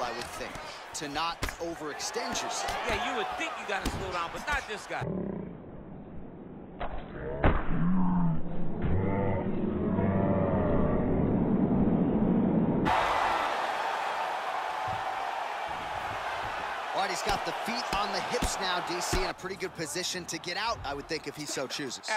I would think, to not overextend yourself. Yeah, you would think you got to slow down, but not this guy. All right, he's got the feet on the hips now, DC, in a pretty good position to get out, I would think, if he so chooses.